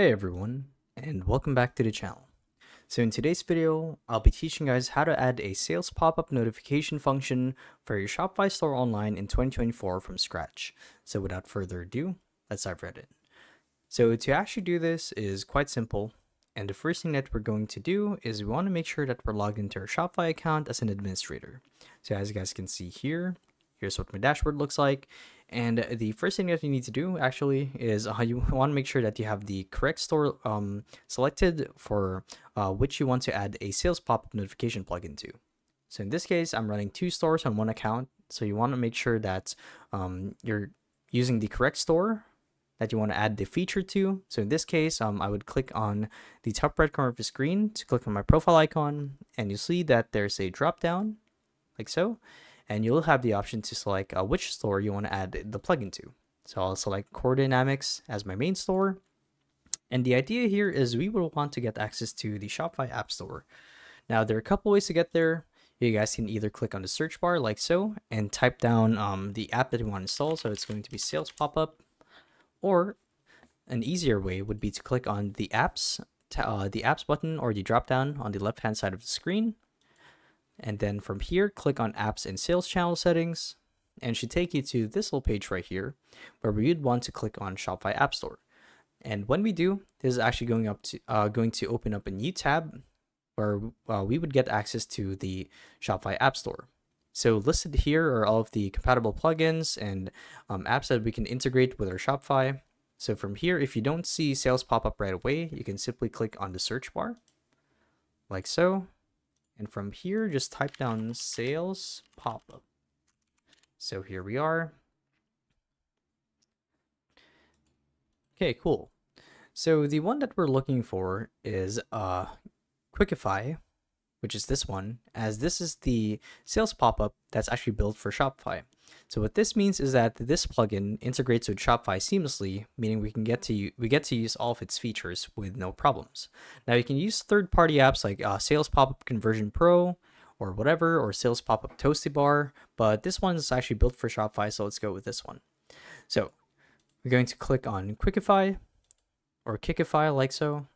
Hey everyone, and welcome back to the channel. So in today's video, I'll be teaching you guys how to add a sales pop-up notification function for your Shopify store online in 2024 from scratch. So without further ado, let's dive right in. So to actually do this is quite simple, and the first thing that we're going to do is we want to make sure that we're logged into our Shopify account as an administrator. So as you guys can see here, here's what my dashboard looks like. And the first thing that you need to do actually is uh, you want to make sure that you have the correct store um, selected for uh, which you want to add a sales pop-up notification plugin to. So in this case, I'm running two stores on one account. So you want to make sure that um, you're using the correct store that you want to add the feature to. So in this case, um, I would click on the top right corner of the screen to click on my profile icon, and you see that there's a drop down like so and you'll have the option to select uh, which store you want to add the plugin to. So I'll select Core Dynamics as my main store. And the idea here is we will want to get access to the Shopify App Store. Now, there are a couple ways to get there. You guys can either click on the search bar like so and type down um, the app that you want to install. So it's going to be Sales Pop-Up. Or an easier way would be to click on the apps, uh, the apps button or the drop down on the left hand side of the screen and then from here, click on apps and sales channel settings and should take you to this little page right here where we'd want to click on Shopify App Store. And when we do, this is actually going up to uh, going to open up a new tab where uh, we would get access to the Shopify App Store. So listed here are all of the compatible plugins and um, apps that we can integrate with our Shopify. So from here, if you don't see sales pop up right away, you can simply click on the search bar like so. And from here, just type down sales pop-up. So here we are. Okay, cool. So the one that we're looking for is uh, Quickify, which is this one, as this is the sales pop-up that's actually built for Shopify. So what this means is that this plugin integrates with Shopify seamlessly, meaning we can get to we get to use all of its features with no problems. Now you can use third-party apps like uh, Sales Pop-Up Conversion Pro or whatever, or Sales Pop-Up ToastiBar, but this one is actually built for Shopify, so let's go with this one. So we're going to click on Quickify or Kickify like so,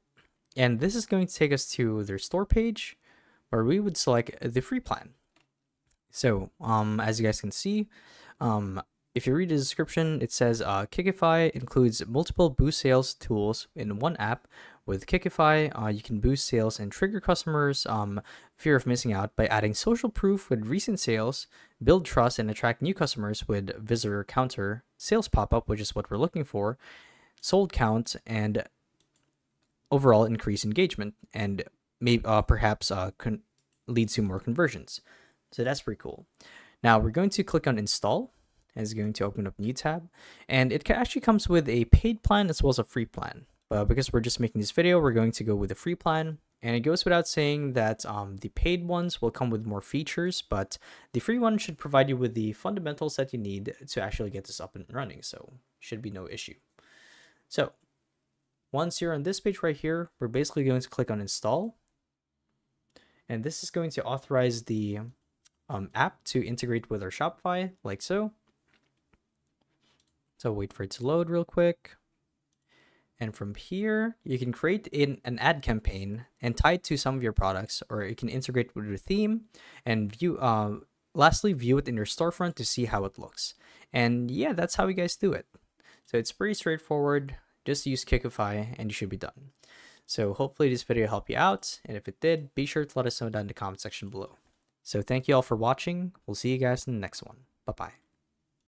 and this is going to take us to their store page where we would select the free plan. So um, as you guys can see, um, if you read the description, it says uh, Kickify includes multiple boost sales tools in one app. With Kickify, uh, you can boost sales and trigger customers' um, fear of missing out by adding social proof with recent sales, build trust, and attract new customers with visitor counter, sales pop up, which is what we're looking for, sold count, and overall increase engagement, and maybe uh, perhaps uh, lead to more conversions. So that's pretty cool. Now we're going to click on install and it's going to open up new tab and it actually comes with a paid plan as well as a free plan. But because we're just making this video, we're going to go with the free plan. And it goes without saying that um, the paid ones will come with more features, but the free one should provide you with the fundamentals that you need to actually get this up and running. So should be no issue. So once you're on this page right here, we're basically going to click on install. And this is going to authorize the um, app to integrate with our Shopify, like so. So wait for it to load real quick. And from here, you can create in an ad campaign and tie it to some of your products, or you can integrate with your theme and view. Uh, lastly, view it in your storefront to see how it looks. And yeah, that's how you guys do it. So it's pretty straightforward. Just use Kickify and you should be done. So hopefully this video helped you out. And if it did, be sure to let us know down in the comment section below. So thank you all for watching. We'll see you guys in the next one. Bye-bye.